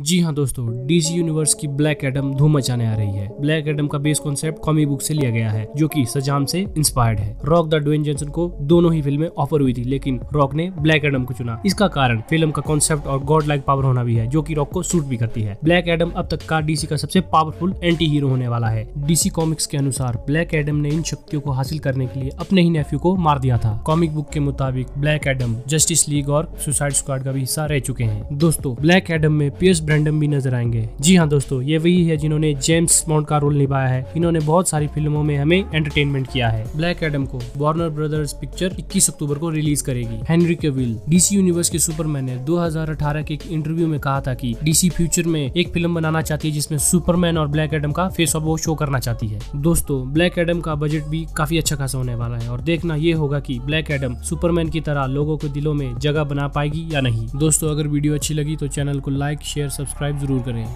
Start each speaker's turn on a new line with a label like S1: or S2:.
S1: जी हाँ दोस्तों DC universe की ब्लैक एडम धूम मचाने आ रही है। ब्लैक एडम का बेस कॉन्सेप्ट कॉमिक बुक से लिया गया है, जो कि सजाम से इंस्पायर्ड है। रॉक द ड्वेन जेंसन को दोनों ही फ़िल्में ऑफ़र हुई थी, लेकिन रॉक ने ब्लैक एडम को चुना। इसका कारण फ़िल्म का कॉन्सेप्ट और गॉड लाइक पावर होना भी है, जो की रॉक को सूट भी करती है। ब्लैक एडम अब तक का डीसी का सबसे पावरफुल एंटी हीरो होने वाला है। डीसी कॉमिक्स के अनुसार ब्लैक एडम ने इन शक्तियों को हासिल करने के लिए अपने ही नेफ्यू को मार दिया था। कॉमिक बुक के मुताबिक ब्लैक एडम जस्टिस लीग और सुसाइड स्क्वाड का भी हिस्सा रह चुके हैं। दोस्तों ब्लैक एडम में पियर्स ब्रैंडम भी नज़र आएँगे। जी हाँ दोस्तों, ये वही है जिन्होंने जेम्स बॉन्ड का रोल निभाया है। इन्होंने बहुत सारी फ़िल्मों में हमें एंटरटेनमेंट किया है। ब्लैक एडम को वार्नर ब्रदर्स पिक्चर 21 अक्टूबर को रिलीज़ करेगी। हेनरी केविल डीसी यूनिवर्स के सुपरमैन ने 2018 के एक इंटरव्यू में कहा था कि डीसी फ्यूचर में एक फ़िल्म बनाना चाहती है जिसमें सुपरमैन और ब्लैक एडम का फेस ऑफ़ वो शो करना चाहती है। दोस्तों ब्लैक एडम का बजट भी काफ़ी अच्छा खासा होने वाला है और देखना ये होगा कि ब्लैक एडम सुपरमैन की तरह लोगों के दिलों में जगह बना पाएगी या नहीं। दोस्तों, अगर वीडियो अच्छी लगी तो चैनल को लाइक शेयर सब्सक्राइब ज़रूर करें।